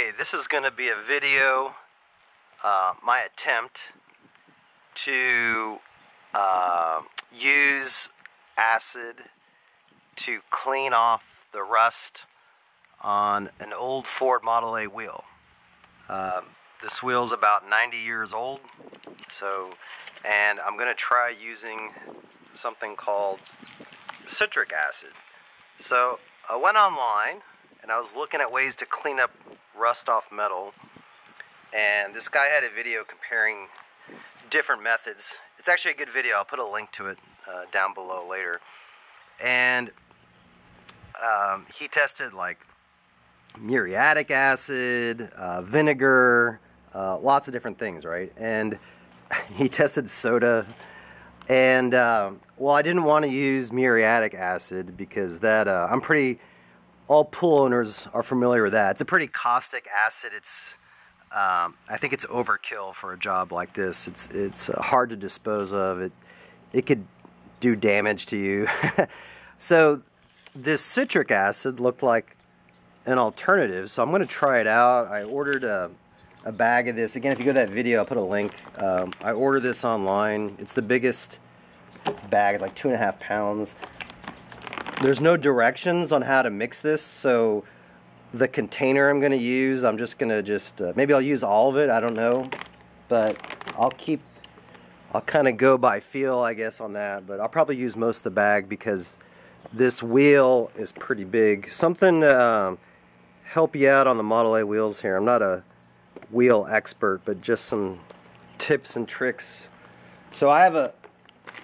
Okay, this is going to be a video, uh, my attempt to uh, use acid to clean off the rust on an old Ford Model A wheel. Um, this wheel is about 90 years old, so, and I'm going to try using something called citric acid. So I went online and I was looking at ways to clean up rust off metal. And this guy had a video comparing different methods. It's actually a good video. I'll put a link to it uh, down below later. And um, he tested like muriatic acid, uh, vinegar, uh, lots of different things, right? And he tested soda. And um, well, I didn't want to use muriatic acid because that uh, I'm pretty all pool owners are familiar with that. It's a pretty caustic acid. It's um, I think it's overkill for a job like this. It's it's uh, hard to dispose of. It it could do damage to you. so this citric acid looked like an alternative. So I'm going to try it out. I ordered a, a bag of this. Again, if you go to that video, I'll put a link. Um, I ordered this online. It's the biggest bag. It's like two and a half pounds. There's no directions on how to mix this, so the container I'm going to use, I'm just going to just, uh, maybe I'll use all of it, I don't know, but I'll keep, I'll kind of go by feel, I guess, on that, but I'll probably use most of the bag because this wheel is pretty big. Something to uh, help you out on the Model A wheels here. I'm not a wheel expert, but just some tips and tricks. So I have a,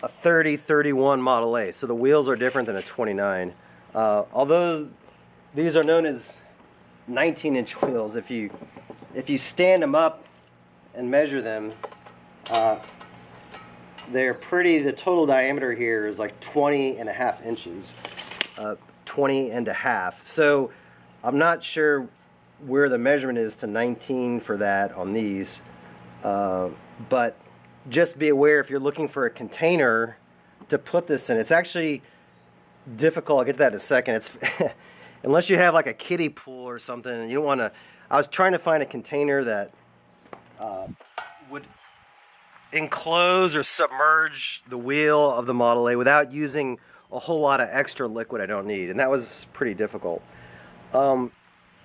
a 30 31 Model A. So the wheels are different than a 29. Uh, although these are known as 19 inch wheels, if you if you stand them up and measure them, uh, they're pretty. The total diameter here is like 20 and a half inches, uh, 20 and a half. So I'm not sure where the measurement is to 19 for that on these, uh, but just be aware if you're looking for a container to put this in. It's actually difficult. I'll get to that in a second. It's unless you have like a kiddie pool or something. You don't want to. I was trying to find a container that uh, would enclose or submerge the wheel of the Model A without using a whole lot of extra liquid I don't need, and that was pretty difficult. Um,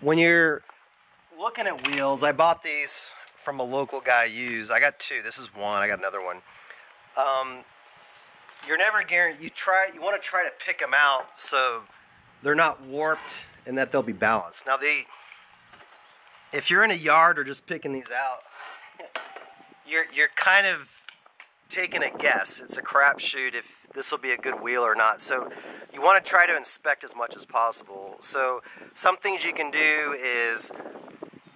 when you're looking at wheels, I bought these from a local guy used. I got two. This is one. I got another one. Um, you're never guaranteed. You try. You want to try to pick them out so they're not warped and that they'll be balanced. Now the if you're in a yard or just picking these out, you're you're kind of taking a guess. It's a crapshoot if this will be a good wheel or not. So you want to try to inspect as much as possible. So some things you can do is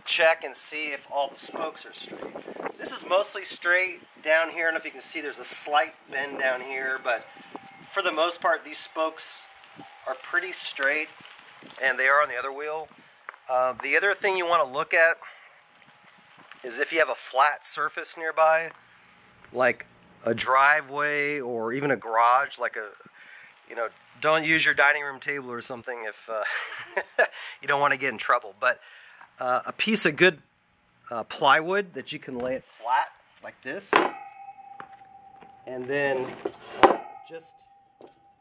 check and see if all the spokes are straight. This is mostly straight down here. I don't know if you can see there's a slight bend down here, but for the most part, these spokes are pretty straight, and they are on the other wheel. Uh, the other thing you want to look at is if you have a flat surface nearby, like a driveway or even a garage, like a, you know, don't use your dining room table or something if uh, you don't want to get in trouble. But uh, a piece of good uh, plywood that you can lay it flat like this. And then just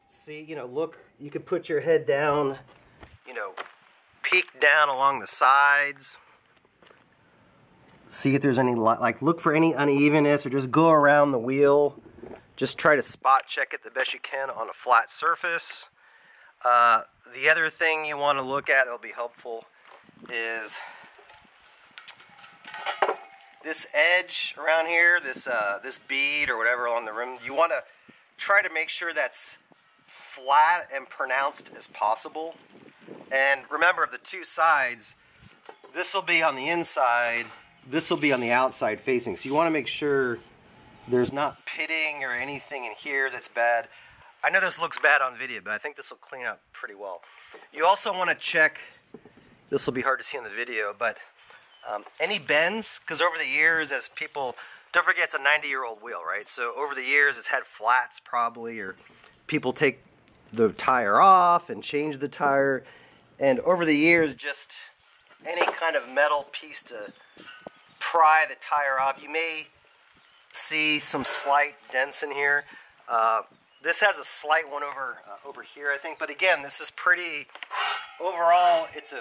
see, you know, look, you could put your head down, you know, peek down along the sides. See if there's any, like, look for any unevenness or just go around the wheel. Just try to spot check it the best you can on a flat surface. Uh, the other thing you want to look at will be helpful is this edge around here, this uh, this bead or whatever on the rim. You want to try to make sure that's flat and pronounced as possible. And remember, of the two sides, this will be on the inside, this will be on the outside facing. So you want to make sure there's not pitting or anything in here that's bad. I know this looks bad on video, but I think this will clean up pretty well. You also want to check, this will be hard to see in the video, but um, any bends, because over the years as people, don't forget it's a 90 year old wheel, right? So over the years it's had flats probably, or people take the tire off and change the tire. And over the years, just any kind of metal piece to pry the tire off. You may see some slight dents in here. Uh, this has a slight one over uh, over here, I think. But again, this is pretty. Overall, it's a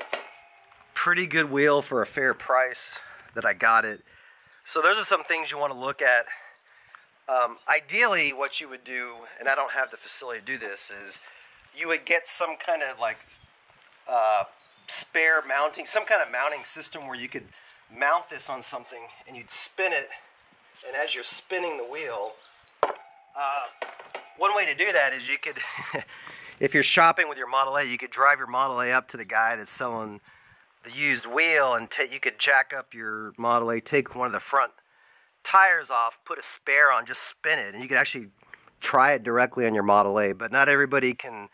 pretty good wheel for a fair price that I got it. So those are some things you want to look at. Um, ideally, what you would do, and I don't have the facility to do this, is you would get some kind of like uh, spare mounting, some kind of mounting system where you could mount this on something and you'd spin it, and as you're spinning the wheel, uh, one way to do that is you could, if you're shopping with your Model A, you could drive your Model A up to the guy that's selling the used wheel and you could jack up your Model A, take one of the front tires off, put a spare on, just spin it, and you could actually try it directly on your Model A. But not everybody can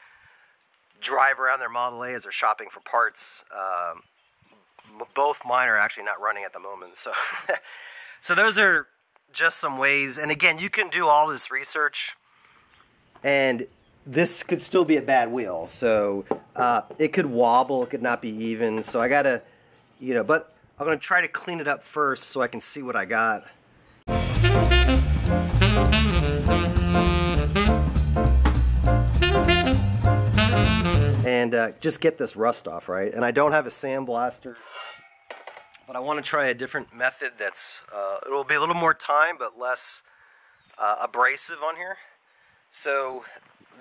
drive around their Model A as they're shopping for parts. Um, both mine are actually not running at the moment, so so those are just some ways. And again, you can do all this research, and this could still be a bad wheel. So uh, it could wobble, it could not be even. So I gotta, you know, but I'm gonna try to clean it up first so I can see what I got. And uh, just get this rust off, right? And I don't have a sandblaster, but I want to try a different method that's, uh, it'll be a little more time, but less uh, abrasive on here. So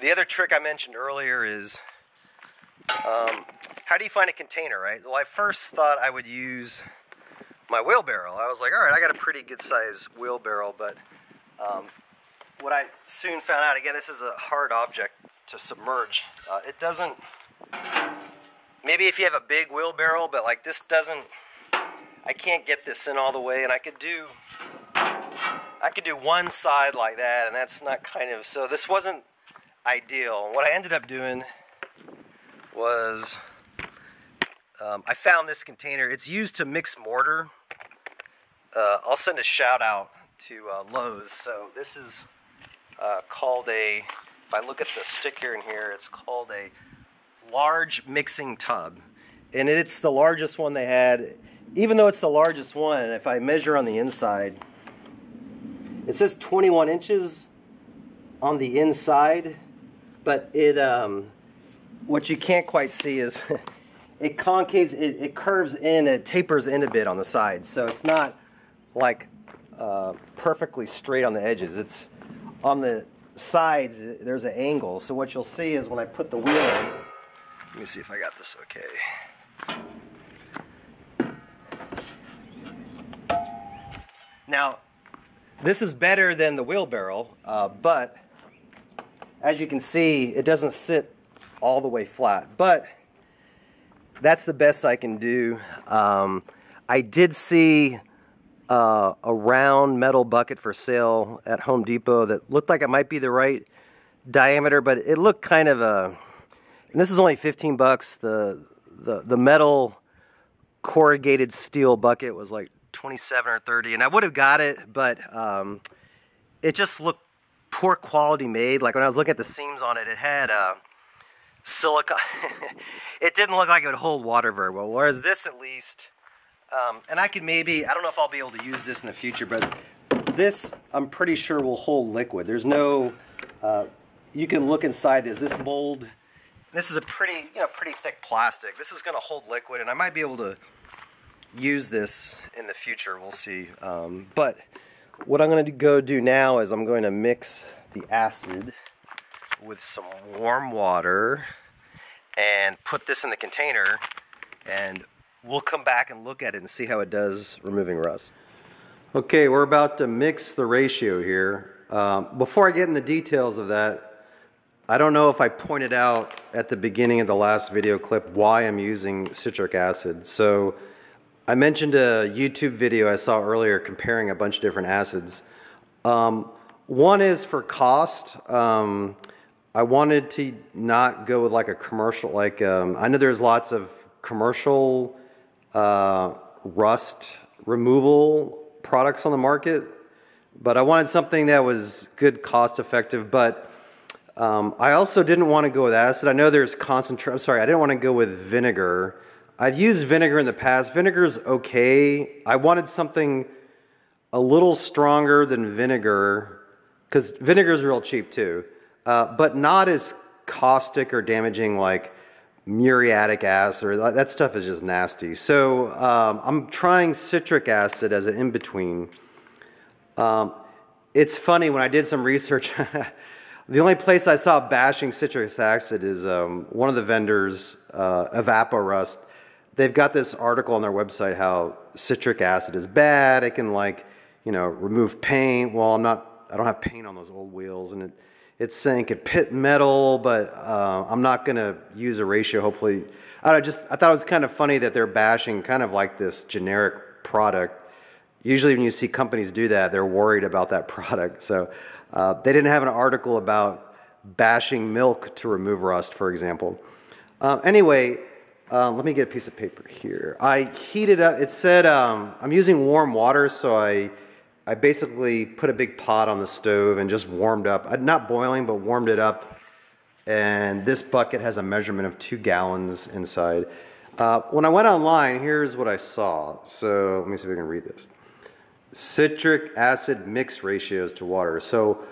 the other trick I mentioned earlier is um, how do you find a container, right? Well, I first thought I would use my wheelbarrow. I was like, all right, I got a pretty good size wheelbarrow, but um, what I soon found out, again, this is a hard object to submerge. Uh, it doesn't, maybe if you have a big wheelbarrow, but like this doesn't, I can't get this in all the way, and I could do, I could do one side like that, and that's not kind of, so this wasn't ideal. What I ended up doing was um, I found this container. It's used to mix mortar. Uh, I'll send a shout out to uh, Lowe's. So this is uh, called a, if I look at the sticker in here, it's called a large mixing tub. And it's the largest one they had. Even though it's the largest one, if I measure on the inside, it says 21 inches on the inside but it um, what you can't quite see is it concaves, it, it curves in, it tapers in a bit on the sides. So it's not like uh, perfectly straight on the edges. It's on the sides, there's an angle. So what you'll see is when I put the wheel in, let me see if I got this okay. Now, this is better than the wheelbarrow, uh, but as you can see, it doesn't sit all the way flat, but that's the best I can do. Um, I did see uh, a round metal bucket for sale at Home Depot that looked like it might be the right diameter, but it looked kind of a. And this is only 15 bucks. The the the metal corrugated steel bucket was like 27 or 30, and I would have got it, but um, it just looked poor quality made. Like when I was looking at the seams on it, it had uh, silica. it didn't look like it would hold water very well. Whereas this, at least, um, and I could maybe, I don't know if I'll be able to use this in the future, but this, I'm pretty sure will hold liquid. There's no, uh, you can look inside this. This mold, this is a pretty, you know, pretty thick plastic. This is going to hold liquid, and I might be able to use this in the future. We'll see. Um, but what I'm going to go do now is I'm going to mix the acid with some warm water and put this in the container and we'll come back and look at it and see how it does removing rust. Okay, we're about to mix the ratio here. Um, before I get in the details of that, I don't know if I pointed out at the beginning of the last video clip why I'm using citric acid. So I mentioned a YouTube video I saw earlier comparing a bunch of different acids. Um, one is for cost. Um, I wanted to not go with like a commercial, like um, I know there's lots of commercial uh, rust removal products on the market, but I wanted something that was good cost effective. But um, I also didn't want to go with acid. I know there's concentrate. I'm sorry, I didn't want to go with vinegar I've used vinegar in the past. Vinegar's okay. I wanted something a little stronger than vinegar, because vinegar is real cheap too, uh, but not as caustic or damaging like muriatic acid or that stuff is just nasty. So um, I'm trying citric acid as an in-between. Um, it's funny when I did some research. the only place I saw bashing citric acid is um, one of the vendors, uh, Evapo-Rust. They've got this article on their website how citric acid is bad. It can like you know, remove paint. Well, I'm not, I don't have paint on those old wheels and it, it's saying it pit metal, but uh, I'm not gonna use a ratio, hopefully. I don't just, I thought it was kind of funny that they're bashing kind of like this generic product. Usually when you see companies do that, they're worried about that product. So uh, they didn't have an article about bashing milk to remove rust, for example. Uh, anyway, uh, let me get a piece of paper here. I heated up, it said um, I'm using warm water, so I I basically put a big pot on the stove and just warmed up, uh, not boiling, but warmed it up. And this bucket has a measurement of two gallons inside. Uh, when I went online, here's what I saw. So let me see if I can read this. Citric acid mix ratios to water. So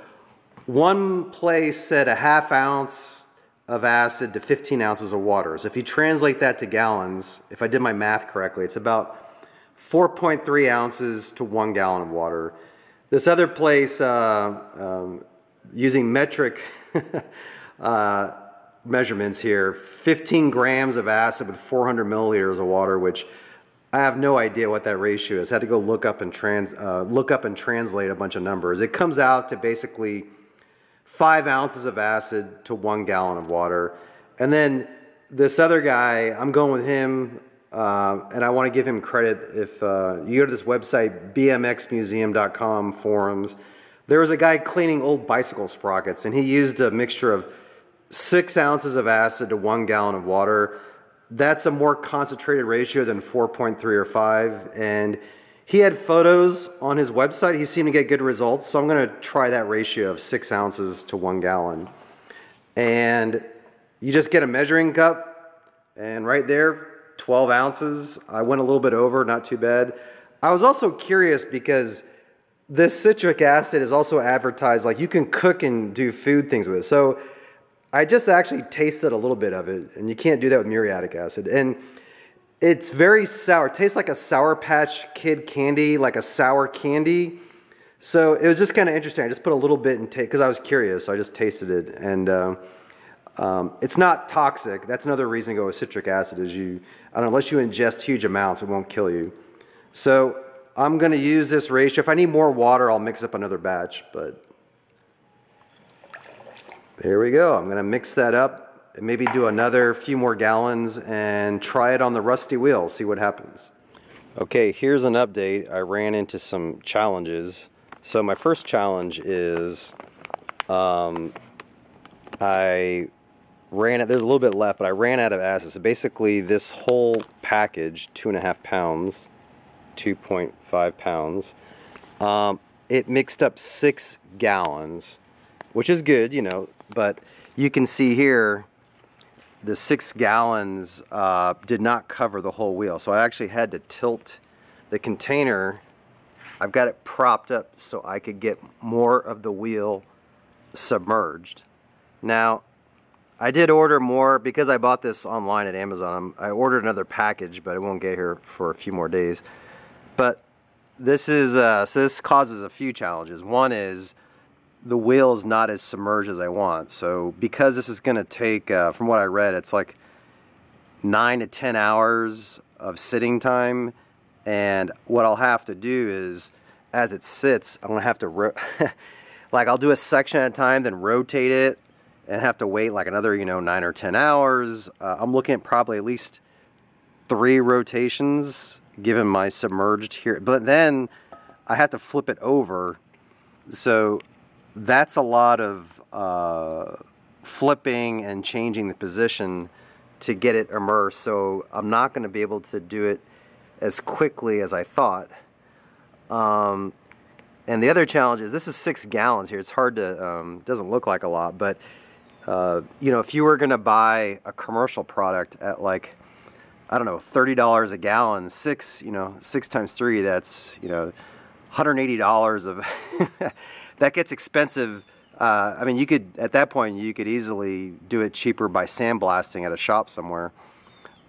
one place said a half ounce of acid to 15 ounces of water. So if you translate that to gallons, if I did my math correctly, it's about 4.3 ounces to one gallon of water. This other place, uh, um, using metric uh, measurements here, 15 grams of acid with 400 milliliters of water, which I have no idea what that ratio is. I had to go look up and trans, uh, look up and translate a bunch of numbers. It comes out to basically five ounces of acid to one gallon of water. And then this other guy, I'm going with him. Uh, and I want to give him credit if uh, you go to this website, bmxmuseum.com forums. There was a guy cleaning old bicycle sprockets, and he used a mixture of six ounces of acid to one gallon of water. That's a more concentrated ratio than 4.3 or 5. And he had photos on his website. He seemed to get good results. So I'm going to try that ratio of six ounces to one gallon. And you just get a measuring cup, and right there, 12 ounces. I went a little bit over, not too bad. I was also curious because this citric acid is also advertised like you can cook and do food things with it. So I just actually tasted a little bit of it, and you can't do that with muriatic acid. And it's very sour. It tastes like a Sour Patch Kid candy, like a sour candy. So it was just kind of interesting. I just put a little bit in taste because I was curious. So I just tasted it, and uh, um, it's not toxic. That's another reason to go with citric acid is you, unless you ingest huge amounts, it won't kill you. So I'm going to use this ratio. If I need more water, I'll mix up another batch, but there we go. I'm going to mix that up maybe do another few more gallons and try it on the rusty wheel, see what happens. Okay, here's an update. I ran into some challenges. So my first challenge is um, I ran it. There's a little bit left, but I ran out of acid. So basically, this whole package, two and a half pounds, 2.5 pounds, um, it mixed up six gallons, which is good, you know. But you can see here, the six gallons uh, did not cover the whole wheel. So I actually had to tilt the container. I've got it propped up so I could get more of the wheel submerged. Now, I did order more because I bought this online at Amazon. I ordered another package, but it won't get here for a few more days. But this is uh, so this causes a few challenges. One is the wheel is not as submerged as I want. So because this is going to take, uh, from what I read, it's like nine to ten hours of sitting time. And what I'll have to do is, as it sits, I'm going to have to, like I'll do a section at a time, then rotate it, and have to wait like another, you know, nine or 10 hours. Uh, I'm looking at probably at least three rotations given my submerged here. But then I have to flip it over. So that's a lot of uh, flipping and changing the position to get it immersed. So I'm not going to be able to do it as quickly as I thought. Um, and the other challenge is this is six gallons here. It's hard to, um, doesn't look like a lot, but uh, you know, if you were going to buy a commercial product at like I don't know, thirty dollars a gallon. Six, you know, six times three. That's you know, hundred eighty dollars of. that gets expensive. Uh, I mean, you could at that point you could easily do it cheaper by sandblasting at a shop somewhere.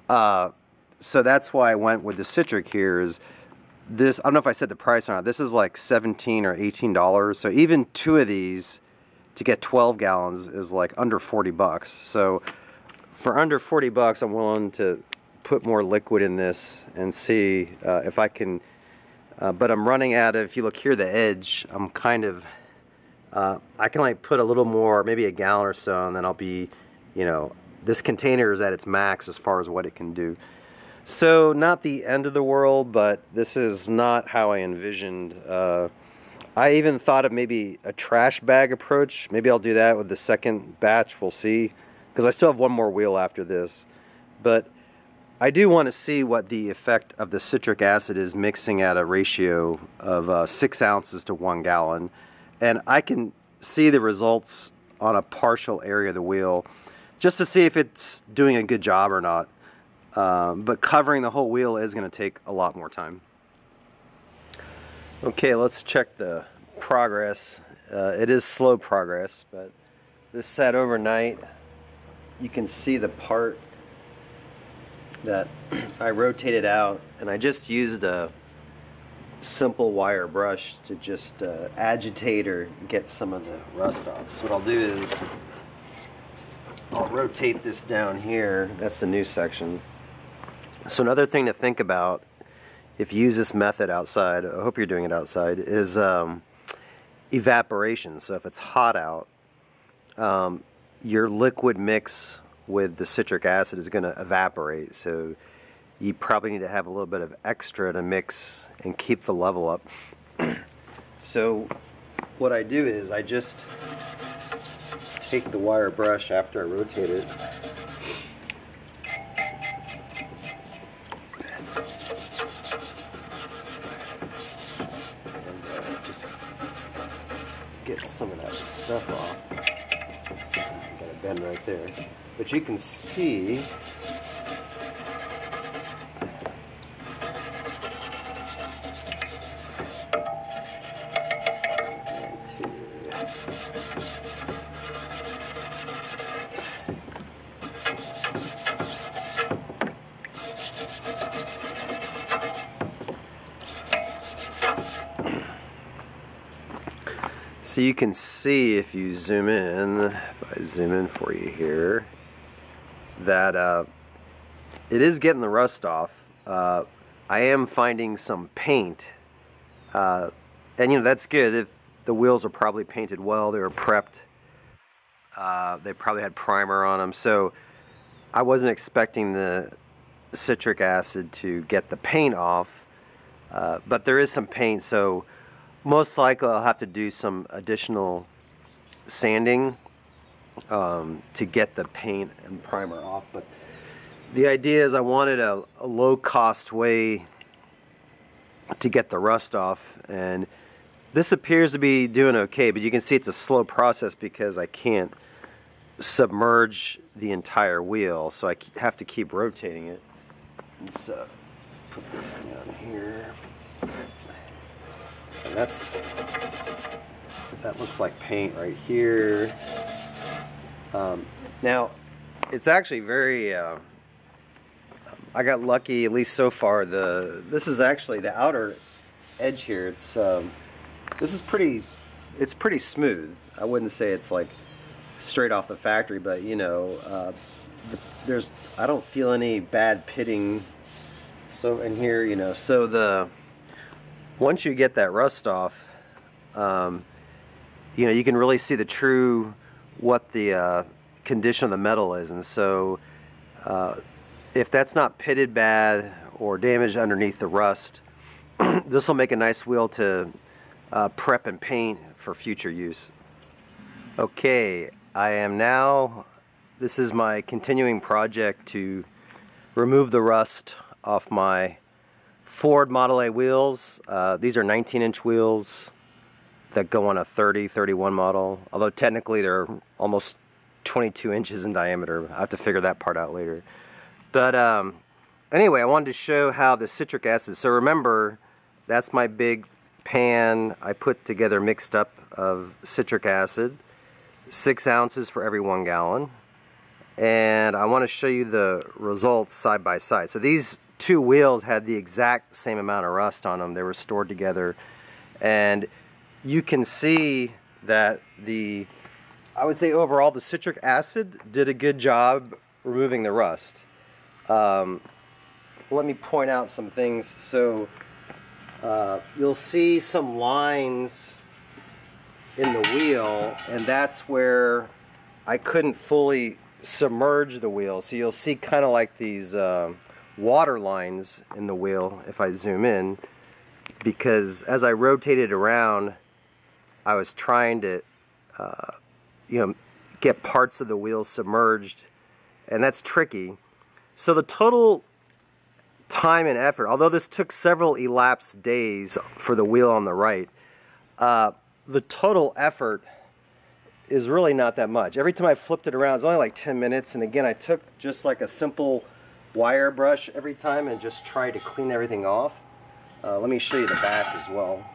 Uh, so that's why I went with the citric here. Is this? I don't know if I said the price or not. This is like seventeen or eighteen dollars. So even two of these to get twelve gallons is like under forty bucks. So for under 40 bucks, I'm willing to put more liquid in this and see uh, if I can. Uh, but I'm running out of, if you look here, the edge, I'm kind of, uh, I can like put a little more, maybe a gallon or so, and then I'll be, you know, this container is at its max as far as what it can do. So not the end of the world, but this is not how I envisioned. Uh, I even thought of maybe a trash bag approach. Maybe I'll do that with the second batch. We'll see because I still have one more wheel after this. But I do want to see what the effect of the citric acid is mixing at a ratio of uh, six ounces to one gallon. And I can see the results on a partial area of the wheel just to see if it's doing a good job or not. Um, but covering the whole wheel is going to take a lot more time. Okay, let's check the progress. Uh, it is slow progress, but this sat overnight you can see the part that I rotated out and I just used a simple wire brush to just uh, agitate or get some of the rust off. So what I'll do is I'll rotate this down here. That's the new section. So another thing to think about if you use this method outside, I hope you're doing it outside, is um, evaporation. So if it's hot out, um, your liquid mix with the citric acid is going to evaporate. So you probably need to have a little bit of extra to mix and keep the level up. so what I do is I just take the wire brush after I rotate it and uh, just get some of that stuff off Got a bend right there. But you can see So you can see if you zoom in, if I zoom in for you here, that uh, it is getting the rust off. Uh, I am finding some paint, uh, and you know that's good. If the wheels are probably painted well, they were prepped. Uh, they probably had primer on them, so I wasn't expecting the citric acid to get the paint off, uh, but there is some paint, so most likely I'll have to do some additional sanding um, to get the paint and primer off. But the idea is I wanted a, a low cost way to get the rust off and this appears to be doing okay but you can see it's a slow process because I can't submerge the entire wheel so I have to keep rotating it and so put this down here and that's, that looks like paint right here. Um, now, it's actually very, uh, I got lucky, at least so far. The This is actually the outer edge here. It's, um, this is pretty, it's pretty smooth. I wouldn't say it's like straight off the factory, but you know, uh, there's, I don't feel any bad pitting. So in here, you know, so the, once you get that rust off, um, you know, you can really see the true what the uh, condition of the metal is. And so uh, if that's not pitted bad or damaged underneath the rust, this will make a nice wheel to uh, prep and paint for future use. Okay, I am now, this is my continuing project to remove the rust off my Ford Model A wheels. Uh, these are 19 inch wheels that go on a 30, 31 model. Although technically they're almost 22 inches in diameter. I have to figure that part out later. But um, anyway, I wanted to show how the citric acid. So remember, that's my big pan I put together mixed up of citric acid, six ounces for every one gallon. And I want to show you the results side by side. So these two wheels had the exact same amount of rust on them. They were stored together. And you can see that the, I would say overall, the citric acid did a good job removing the rust. Um, let me point out some things. So uh, you'll see some lines in the wheel, and that's where I couldn't fully submerge the wheel. So you'll see kind of like these uh, water lines in the wheel if I zoom in, because as I rotated around, I was trying to, uh, you know, get parts of the wheel submerged, and that's tricky. So the total time and effort, although this took several elapsed days for the wheel on the right, uh, the total effort is really not that much. Every time I flipped it around, it's only like 10 minutes. And again, I took just like a simple wire brush every time and just try to clean everything off. Uh, let me show you the back as well.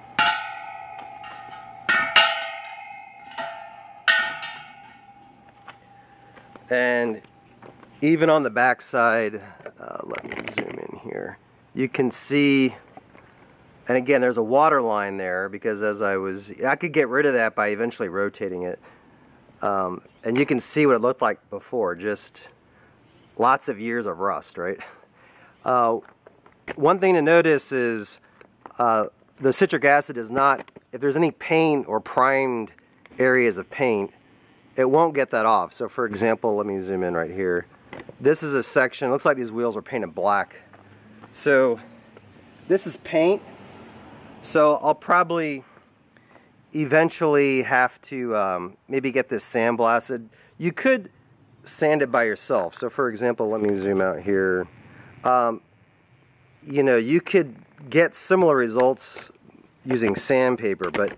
And even on the back side, uh, let me zoom in here, you can see and again, there's a water line there because as I was, I could get rid of that by eventually rotating it. Um, and you can see what it looked like before, just lots of years of rust, right? Uh, one thing to notice is uh, the citric acid is not, if there's any paint or primed areas of paint, it won't get that off. So for example, let me zoom in right here. This is a section, looks like these wheels are painted black. So this is paint so I'll probably eventually have to um, maybe get this sandblasted. You could sand it by yourself. So for example, let me zoom out here. Um, you know, you could get similar results using sandpaper, but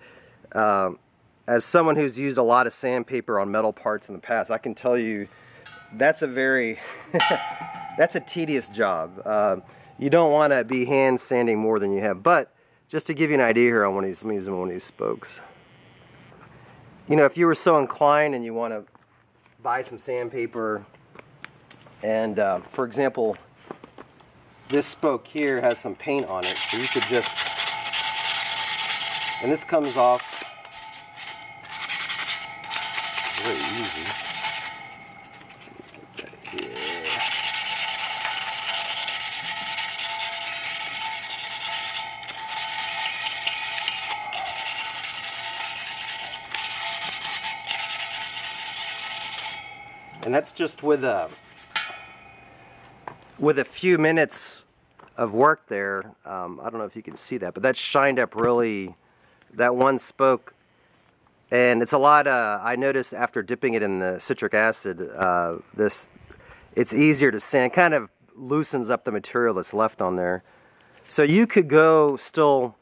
um, as someone who's used a lot of sandpaper on metal parts in the past, I can tell you that's a very, that's a tedious job. Uh, you don't want to be hand sanding more than you have, but just to give you an idea here on one of these, let me zoom on one of these spokes. You know, if you were so inclined and you want to buy some sandpaper, and uh, for example, this spoke here has some paint on it, so you could just, and this comes off very easy. And that's just with a, with a few minutes of work there. Um, I don't know if you can see that, but that shined up really, that one spoke. And it's a lot, uh, I noticed after dipping it in the citric acid, uh, this, it's easier to sand, kind of loosens up the material that's left on there. So you could go still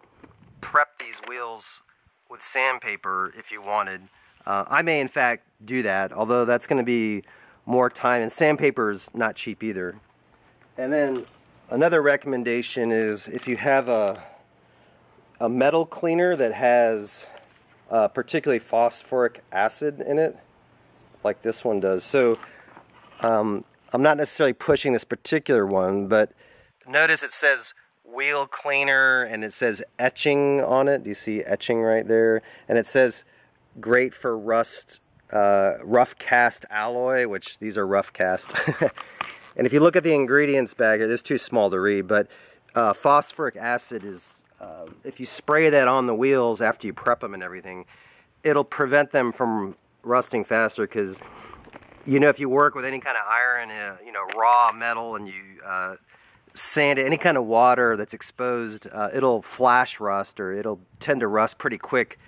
prep these wheels with sandpaper if you wanted. Uh, I may in fact do that, although that's going to be more time. And sandpaper is not cheap either. And then another recommendation is if you have a, a metal cleaner that has uh, particularly phosphoric acid in it, like this one does. So um, I'm not necessarily pushing this particular one, but notice it says wheel cleaner and it says etching on it. Do you see etching right there? And it says great for rust, uh, rough cast alloy, which these are rough cast. and if you look at the ingredients bag, it is too small to read, but uh, phosphoric acid is, uh, if you spray that on the wheels after you prep them and everything, it'll prevent them from rusting faster because you know if you work with any kind of iron, uh, you know raw metal, and you uh, sand it, any kind of water that's exposed, uh, it'll flash rust or it'll tend to rust pretty quick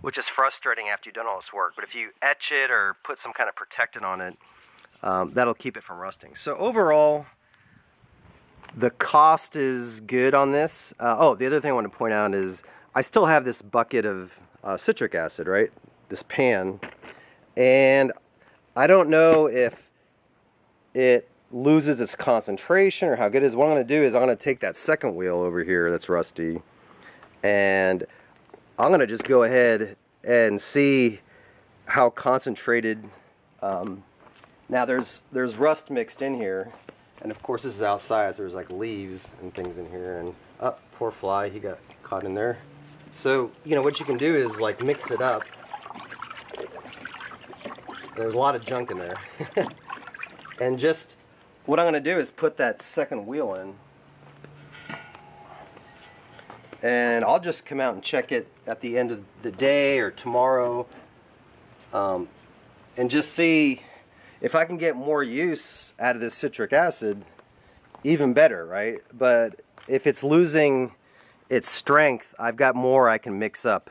which is frustrating after you've done all this work. But if you etch it or put some kind of protectant on it, um, that'll keep it from rusting. So overall, the cost is good on this. Uh, oh, the other thing I want to point out is I still have this bucket of uh, citric acid, right? This pan. And I don't know if it loses its concentration or how good it is, what I'm going to do is I'm going to take that second wheel over here that's rusty and I'm to just go ahead and see how concentrated. Um, now there's there's rust mixed in here, and of course this is outside, so there's like leaves and things in here. And oh, poor fly, he got caught in there. So you know what you can do is like mix it up. There's a lot of junk in there, and just what I'm to do is put that second wheel in. And I'll just come out and check it at the end of the day or tomorrow um, and just see if I can get more use out of this citric acid, even better, right? But if it's losing its strength, I've got more I can mix up.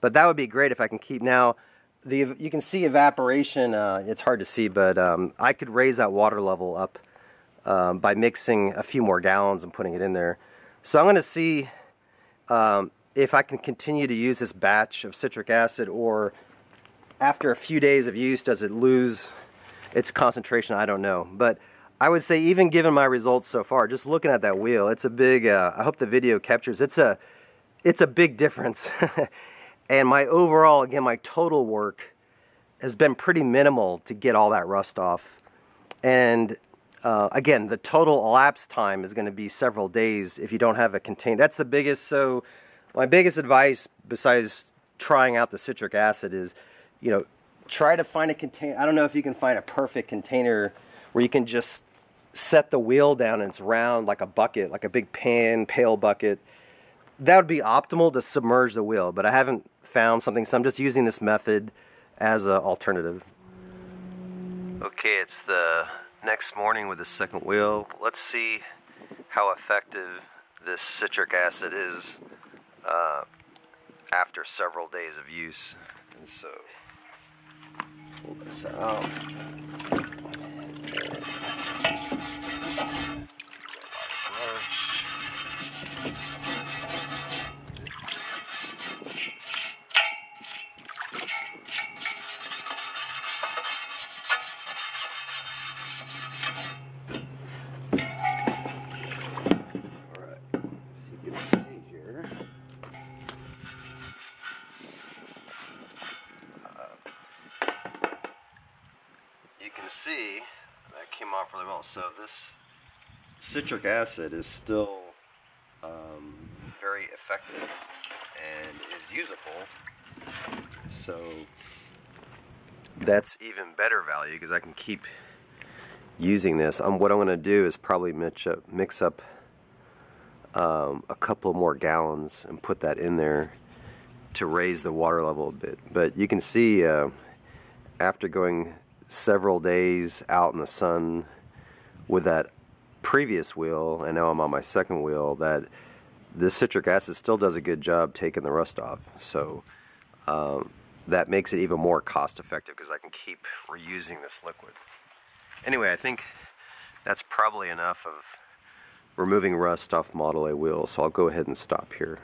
But that would be great if I can keep now. The you can see evaporation. Uh, it's hard to see, but um, I could raise that water level up um, by mixing a few more gallons and putting it in there. So I'm going to see um, if I can continue to use this batch of citric acid or after a few days of use, does it lose its concentration? I don't know. But I would say even given my results so far, just looking at that wheel, it's a big, uh, I hope the video captures, it's a, it's a big difference. and my overall, again, my total work has been pretty minimal to get all that rust off. And uh, again, the total elapsed time is going to be several days if you don't have a container. That's the biggest. So, my biggest advice, besides trying out the citric acid, is you know try to find a container. I don't know if you can find a perfect container where you can just set the wheel down and it's round like a bucket, like a big pan pail bucket. That would be optimal to submerge the wheel, but I haven't found something, so I'm just using this method as an alternative. Okay, it's the next morning with the second wheel. Let's see how effective this citric acid is uh, after several days of use. And so, pull this out. See, that came off really well. So this citric acid is still um, very effective and is usable. So that's even better value because I can keep using this. Um, what I'm going to do is probably mix up, mix up um, a couple more gallons and put that in there to raise the water level a bit. But you can see uh, after going several days out in the sun with that previous wheel, and now I'm on my second wheel, that this citric acid still does a good job taking the rust off. So um, that makes it even more cost effective because I can keep reusing this liquid. Anyway, I think that's probably enough of removing rust off Model A wheels, so I'll go ahead and stop here.